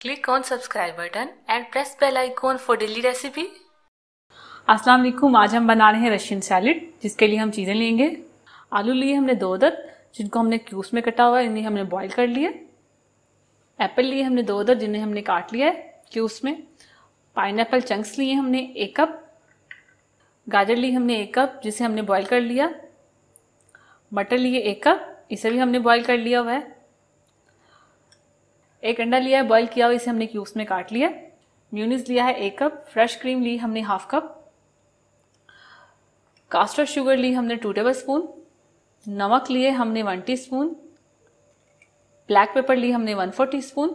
Click on subscribe button and press bell icon for daily recipe. अस्सलाम वालेकुम। आज हम बना रहे हैं रशियन सैलड, जिसके लिए हम चीज़ें लेंगे। आलू लिए हमने दो अदद, जिनको हमने क्यूब्स में कटा हुआ है, इन्हें हमने बॉईल कर लिया एप्पल लिए हमने दो अदद, जिन्हें हमने काट लिया है क्यूब्स में। पाइन चंक्स लिए हमने एक कप। गाजर ली हमने एक कप, जिसे हमने बॉईल कर लिया। मटर लिए एक कप, इसे भी हमने बॉईल कर लिया हुआ है। एक अंडा लिया है बॉईल किया हुआ, इसे हमने क्यूब्स में काट लिया म्यूनिस लिया है, एक कप फ्रेश क्रीम ली हमने हाफ़ कप कास्टर शुगर ली हमने टू टेबल स्पून नमक लिए हमने one teaspoon black pepper ली हमने one four teaspoon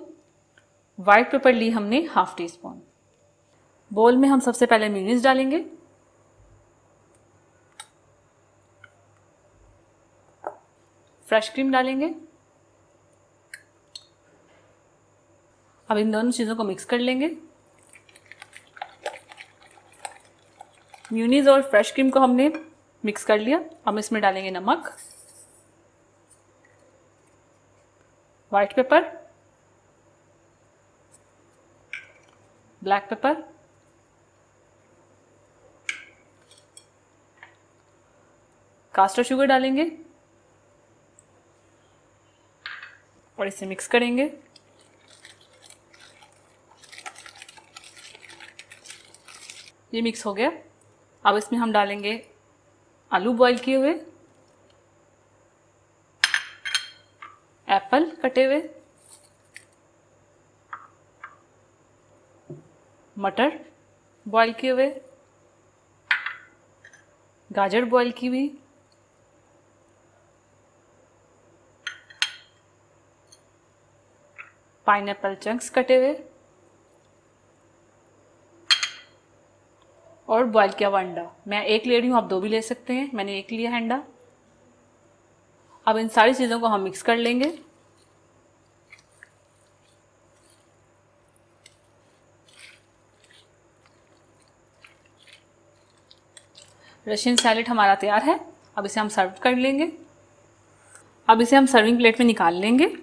white pepper ली हमने हाफ़ टी स्पून बोल में हम सबसे पहले म्यूनिस डालेंगे। फ्रेश क्रीम डालेंगे। अब इन दोनों चीज़ों को मिक्स कर लेंगे। म्यूनीज और फ्रेश क्रीम को हमने मिक्स कर लिया। हम इसमें डालेंगे नमक white pepper black pepper caster sugar डालेंगे और इसे मिक्स करेंगे। ये मिक्स हो गया। अब इसमें हम डालेंगे आलू बॉईल किए हुए एप्पल कटे हुए, मटर बॉईल किए हुए, गाजर बॉईल की हुई पाइन चंक्स कटे हुए। और बॉयल किया हुआ अंडा। मैं एक ले रही हूँ, आप दो भी ले सकते हैं। मैंने एक लिया है अंडा। अब इन सारी चीज़ों को हम मिक्स कर लेंगे। रशियन सैलेड हमारा तैयार है। अब इसे हम सर्व कर लेंगे। अब इसे हम सर्विंग प्लेट में निकाल लेंगे।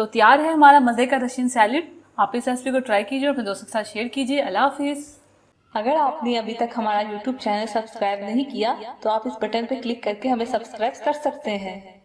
तो तैयार है हमारा मज़े का रशियन सैलड। आप इस रेसिपी को ट्राई कीजिए और अपने दोस्तों के साथ शेयर कीजिए। अल्लाह अगर आपने अभी तक हमारा YouTube चैनल सब्सक्राइब नहीं किया तो आप इस बटन पर क्लिक करके हमें सब्सक्राइब कर सकते हैं।